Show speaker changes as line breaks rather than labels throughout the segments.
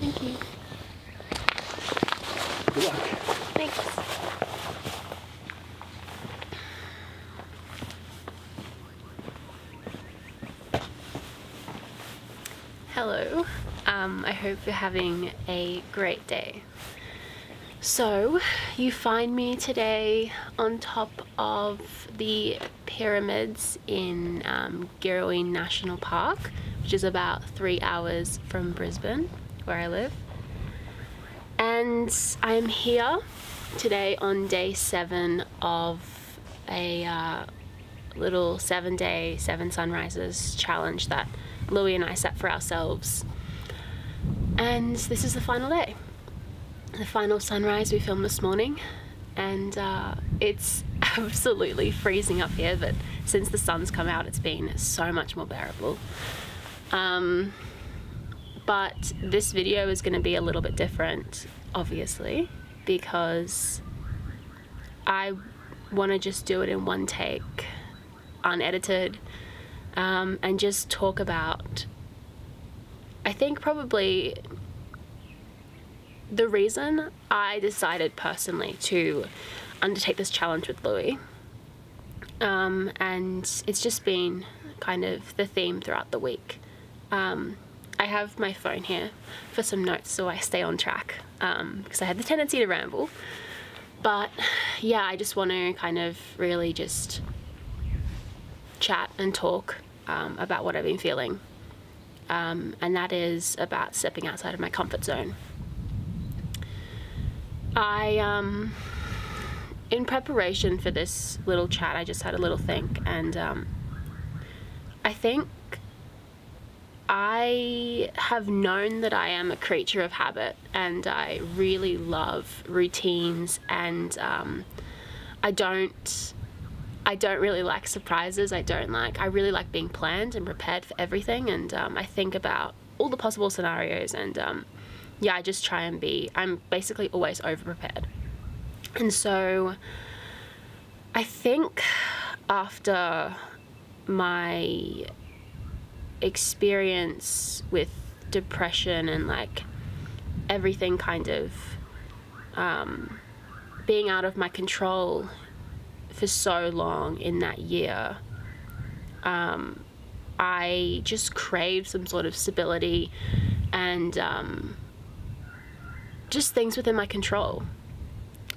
Thank you.
Good luck.
Thanks. Hello. Um, I hope you're having a great day. So, you find me today on top of the pyramids in um, Girraween National Park, which is about three hours from Brisbane, where I live. And I'm here today on day seven of a uh, little seven day, seven sunrises challenge that Louie and I set for ourselves. And this is the final day. The final sunrise we filmed this morning, and uh, it's absolutely freezing up here, but since the sun's come out, it's been so much more bearable. Um, but this video is going to be a little bit different, obviously, because I want to just do it in one take, unedited, um, and just talk about, I think, probably the reason I decided personally to undertake this challenge with Louie Um, and it's just been kind of the theme throughout the week. Um, I have my phone here for some notes so I stay on track um, because I had the tendency to ramble. But yeah, I just want to kind of really just chat and talk um, about what I've been feeling. Um, and that is about stepping outside of my comfort zone. I, um, in preparation for this little chat, I just had a little think, and um, I think I have known that I am a creature of habit and I really love routines and um, I don't I don't really like surprises. I don't like I really like being planned and prepared for everything and um, I think about all the possible scenarios and um, yeah I just try and be I'm basically always over prepared and so I think after my experience with depression and like everything kind of um, being out of my control for so long in that year, um, I just craved some sort of stability and um, just things within my control.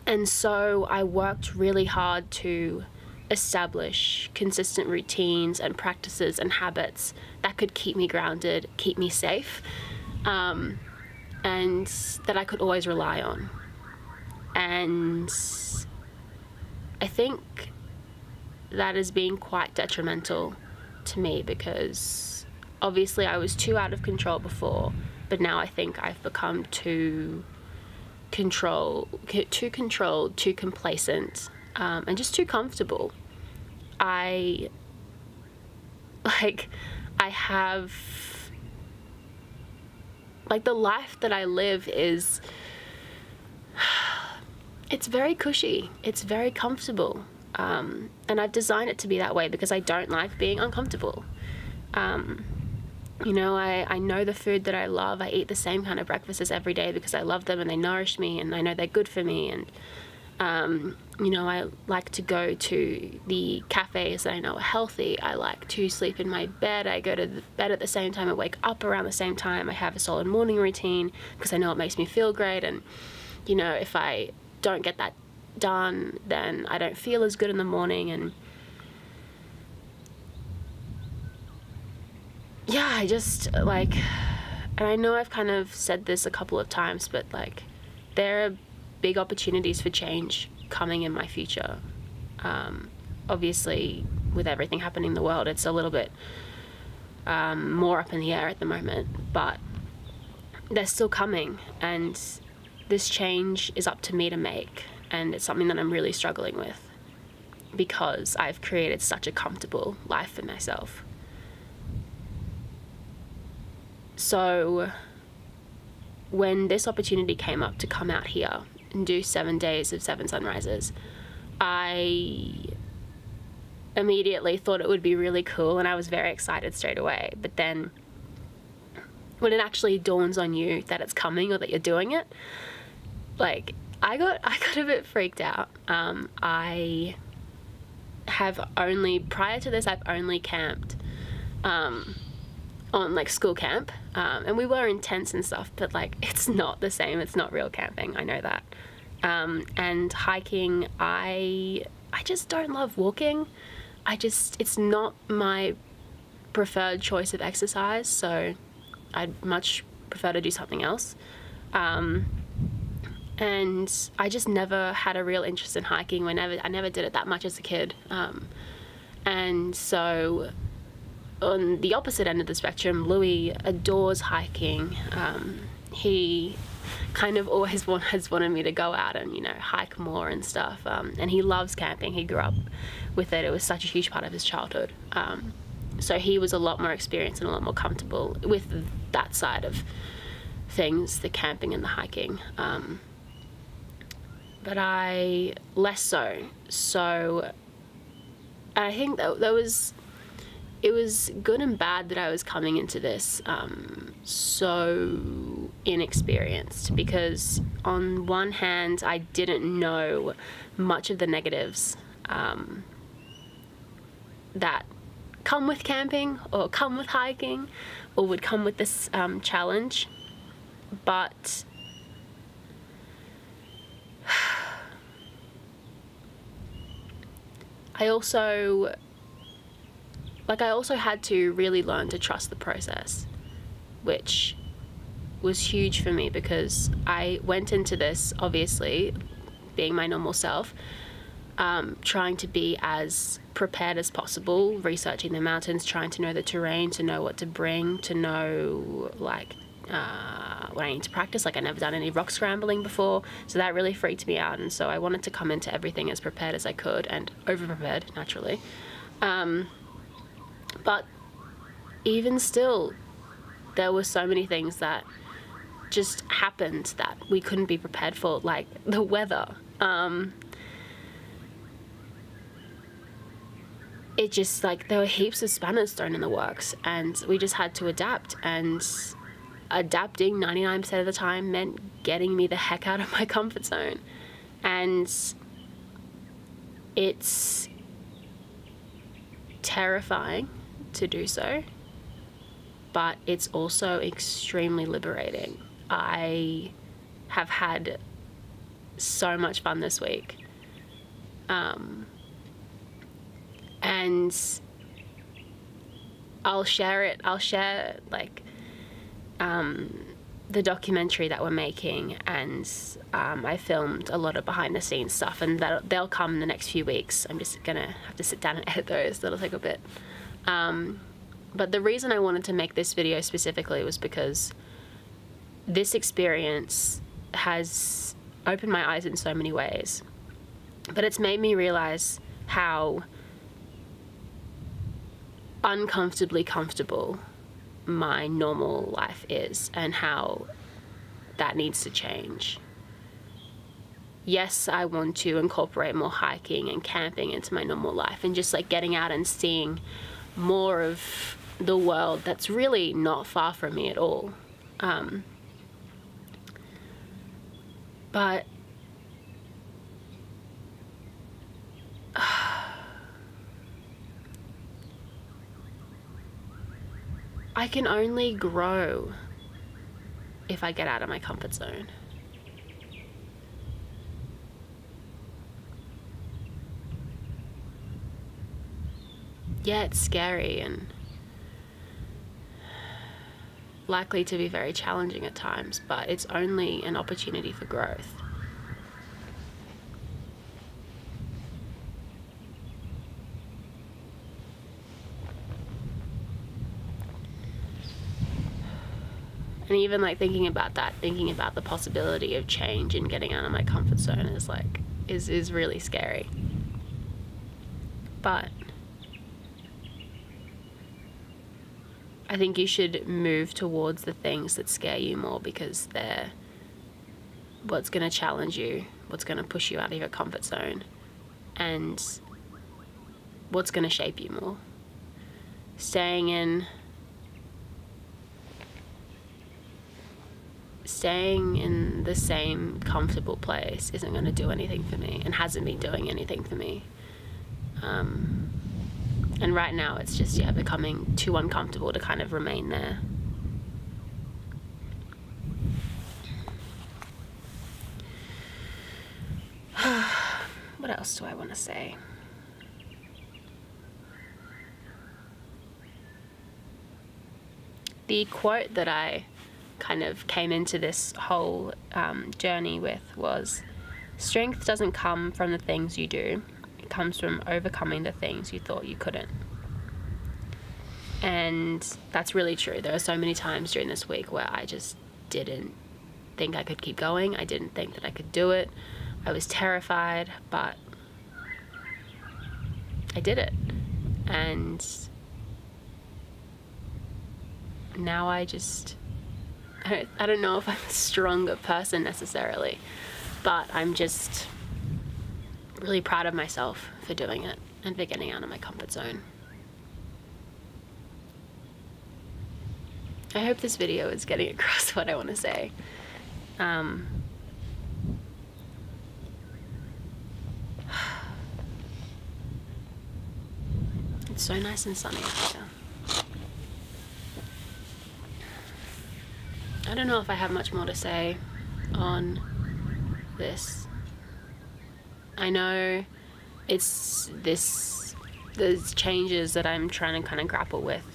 And so I worked really hard to establish consistent routines and practices and habits that could keep me grounded, keep me safe, um, and that I could always rely on. And I think that has been quite detrimental to me because obviously I was too out of control before, but now I think I've become too control, too controlled, too complacent, um, and just too comfortable. I like I have like the life that I live is it's very cushy. It's very comfortable. Um, and I've designed it to be that way because I don't like being uncomfortable. Um, you know I, I know the food that I love. I eat the same kind of breakfasts every day because I love them and they nourish me and I know they're good for me and um, you know, I like to go to the cafes that I know are healthy. I like to sleep in my bed. I go to bed at the same time. I wake up around the same time. I have a solid morning routine because I know it makes me feel great. And, you know, if I don't get that done, then I don't feel as good in the morning. And yeah, I just like, and I know I've kind of said this a couple of times, but like, there are big opportunities for change coming in my future. Um, obviously, with everything happening in the world, it's a little bit um, more up in the air at the moment, but they're still coming, and this change is up to me to make, and it's something that I'm really struggling with because I've created such a comfortable life for myself. So, when this opportunity came up to come out here and do seven days of seven sunrises, I immediately thought it would be really cool and I was very excited straight away. But then when it actually dawns on you that it's coming or that you're doing it, like I got I got a bit freaked out. Um, I have only prior to this I've only camped um, on like school camp, um, and we were in tents and stuff, but like it's not the same. It's not real camping. I know that. Um, and hiking, I I just don't love walking. I just it's not my preferred choice of exercise, so I'd much prefer to do something else. Um, and I just never had a real interest in hiking. Whenever I never did it that much as a kid, um, and so on the opposite end of the spectrum, Louie adores hiking. Um, he kind of always want, has wanted me to go out and you know hike more and stuff. Um, and he loves camping. He grew up with it. It was such a huge part of his childhood. Um, so he was a lot more experienced and a lot more comfortable with that side of things, the camping and the hiking. Um, but I less so. So I think that there was it was good and bad that I was coming into this um, so inexperienced because on one hand I didn't know much of the negatives um, that come with camping or come with hiking or would come with this um, challenge but I also like I also had to really learn to trust the process, which was huge for me because I went into this obviously being my normal self, um, trying to be as prepared as possible, researching the mountains, trying to know the terrain, to know what to bring, to know like uh, what I need to practice. Like I never done any rock scrambling before, so that really freaked me out. And so I wanted to come into everything as prepared as I could and over prepared naturally. Um, but even still, there were so many things that just happened that we couldn't be prepared for, like the weather. Um, it just like there were heaps of spanners thrown in the works, and we just had to adapt. And adapting 99% of the time meant getting me the heck out of my comfort zone. And it's terrifying to do so, but it's also extremely liberating. I have had so much fun this week. Um, and I'll share it, I'll share like um, the documentary that we're making, and um, I filmed a lot of behind the scenes stuff, and that they'll come in the next few weeks. I'm just gonna have to sit down and edit those. That'll take a bit. Um, but the reason I wanted to make this video specifically was because this experience has opened my eyes in so many ways. But it's made me realize how uncomfortably comfortable my normal life is and how that needs to change. Yes, I want to incorporate more hiking and camping into my normal life and just like getting out and seeing more of the world that's really not far from me at all. Um, but I can only grow if I get out of my comfort zone. Yeah, it's scary and likely to be very challenging at times, but it's only an opportunity for growth. and even like thinking about that thinking about the possibility of change and getting out of my comfort zone is like is is really scary but I think you should move towards the things that scare you more because they're what's going to challenge you, what's going to push you out of your comfort zone, and what's going to shape you more. Staying in staying in the same comfortable place isn't going to do anything for me and hasn't been doing anything for me. Um, and right now it's just, yeah, becoming too uncomfortable to kind of remain there. what else do I want to say? The quote that I kind of came into this whole um, journey with was strength doesn't come from the things you do, comes from overcoming the things you thought you couldn't. And that's really true. There are so many times during this week where I just didn't think I could keep going, I didn't think that I could do it. I was terrified, but I did it. And now I just I don't, I don't know if I'm a stronger person necessarily, but I'm just really proud of myself for doing it and for getting out of my comfort zone. I hope this video is getting across what I want to say. Um, it's so nice and sunny out here. I don't know if I have much more to say on this. I know it's this, there's changes that I'm trying to kind of grapple with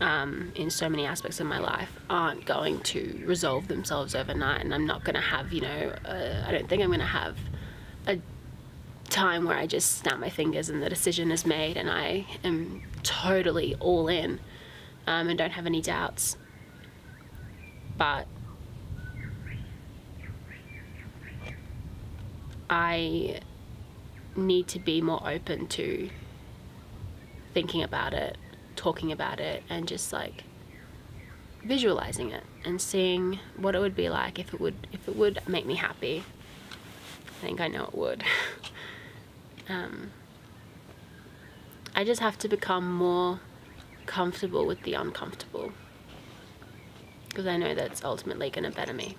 um, in so many aspects of my life aren't going to resolve themselves overnight. And I'm not going to have, you know, uh, I don't think I'm going to have a time where I just snap my fingers and the decision is made and I am totally all in um, and don't have any doubts. But I need to be more open to thinking about it, talking about it, and just like visualizing it and seeing what it would be like if it would if it would make me happy. I think I know it would. um, I just have to become more comfortable with the uncomfortable because I know that's ultimately going to better me.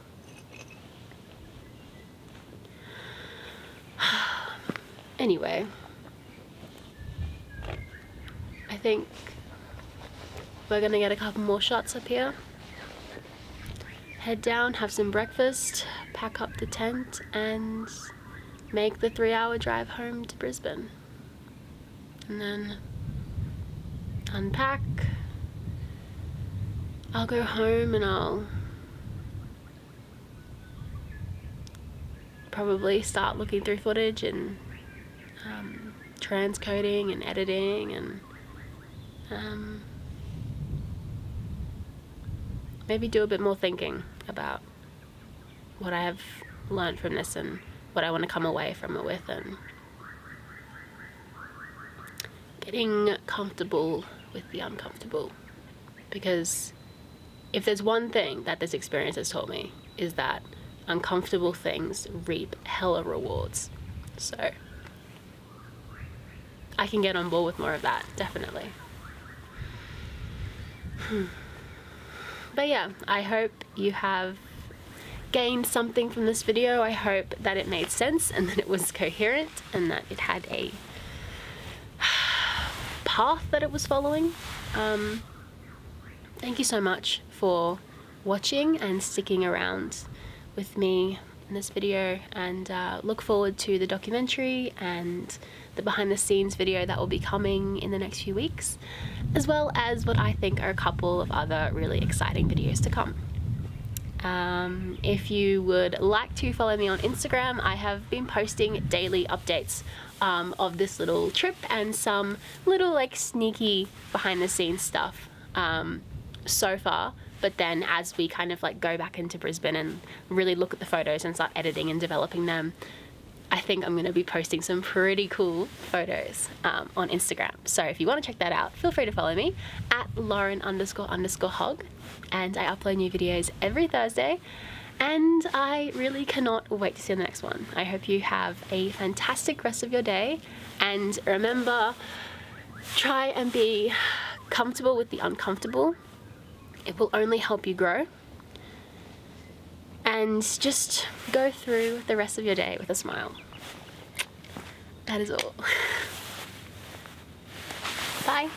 Anyway, I think we're to get a couple more shots up here. Head down, have some breakfast, pack up the tent and make the three hour drive home to Brisbane. And then unpack, I'll go home and I'll probably start looking through footage and transcoding and editing and um, maybe do a bit more thinking about what I have learned from this and what I want to come away from it with and getting comfortable with the uncomfortable because if there's one thing that this experience has taught me is that uncomfortable things reap hella rewards. So I can get on board with more of that, definitely. But yeah, I hope you have gained something from this video. I hope that it made sense and that it was coherent and that it had a path that it was following. Um, thank you so much for watching and sticking around with me in this video and uh, look forward to the documentary and the behind the scenes video that will be coming in the next few weeks as well as what I think are a couple of other really exciting videos to come. Um, if you would like to follow me on Instagram, I have been posting daily updates um, of this little trip and some little like sneaky behind the scenes stuff um, so far but then as we kind of like go back into Brisbane and really look at the photos and start editing and developing them, I think I'm going to be posting some pretty cool photos um, on Instagram. So if you want to check that out, feel free to follow me at Lauren underscore underscore Hogg. And I upload new videos every Thursday. And I really cannot wait to see the next one. I hope you have a fantastic rest of your day. And remember, try and be comfortable with the uncomfortable it will only help you grow. And just go through the rest of your day with a smile. That is all. Bye.